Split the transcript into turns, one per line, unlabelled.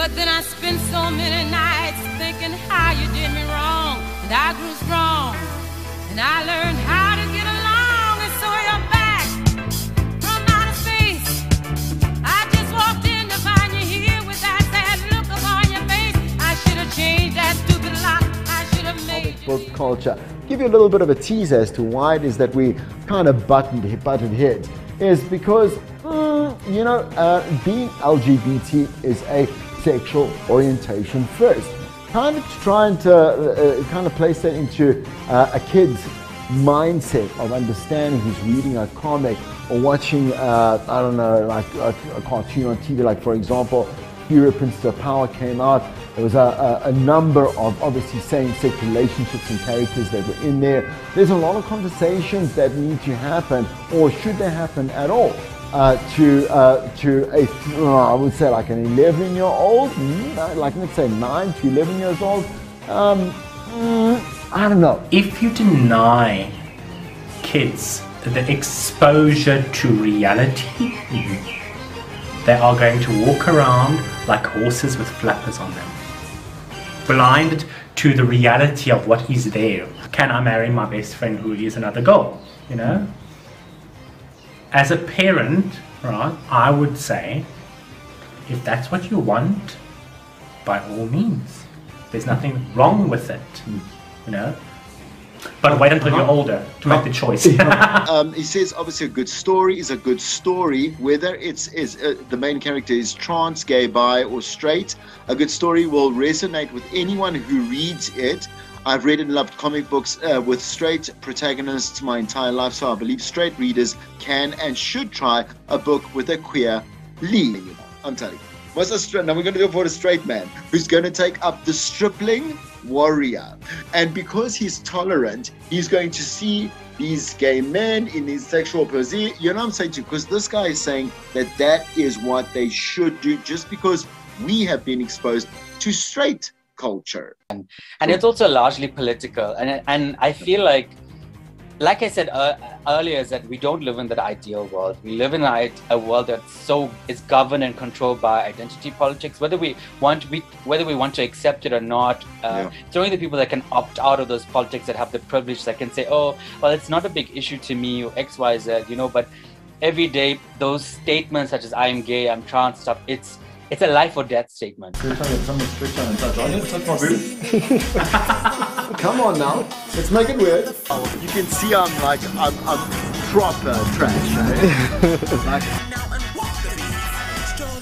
But then I spent so many nights thinking how you did me wrong. And I grew strong. And I learned how
culture. Give you a little bit of a tease as to why it is that we kind of buttoned, butted heads. Is because, mm, you know, uh, being LGBT is a sexual orientation first. Kind of trying to uh, uh, kind of place that into uh, a kid's mindset of understanding who's reading a comic or watching, uh, I don't know, like a, a cartoon on TV, like for example, Princess of Power came out. There was a, a, a number of obviously same-sex relationships and characters that were in there. There's a lot of conversations that need to happen, or should they happen at all, uh, to uh, to a uh, I would say like an 11 year old, mm, like let's say nine to 11 years old. Um, mm, I don't know.
if you deny kids the exposure to reality, they are going to walk around like horses with flappers on them, blind to the reality of what is there. Can I marry my best friend who is another girl? You know? As a parent, right, I would say if that's what you want, by all means. There's nothing wrong with it. Hmm. You know? But wait until you're older to make the choice.
um, he says obviously a good story is a good story whether it's is uh, the main character is trans gay bi or straight. A good story will resonate with anyone who reads it. I've read and loved comic books uh, with straight protagonists my entire life so i believe straight readers can and should try a book with a queer lead i'm telling you what's a straight now we're going to go for a straight man who's going to take up the stripling warrior. And because he's tolerant he's going to see these gay men in these sexual pursuit. You know what i'm saying to because this guy is saying that that is what they should do just because we have been exposed to straight culture.
And it's also largely political. And and i feel like like i said uh, earlier is that we don't live in that ideal world we live in a, a world that's so is governed and controlled by identity politics whether we want we whether we want to accept it or not uh,
Yeah.
it's only the people that can opt out of those politics that have the privilege that can say oh well it's not a big issue to me or xyz you know but every day those statements such as i'm gay i'm trans stuff it's it's a life or death statement.
Come on now, let's make it weird.
Oh, you can see i'm like i'm, I'm proper trash right?
Stroll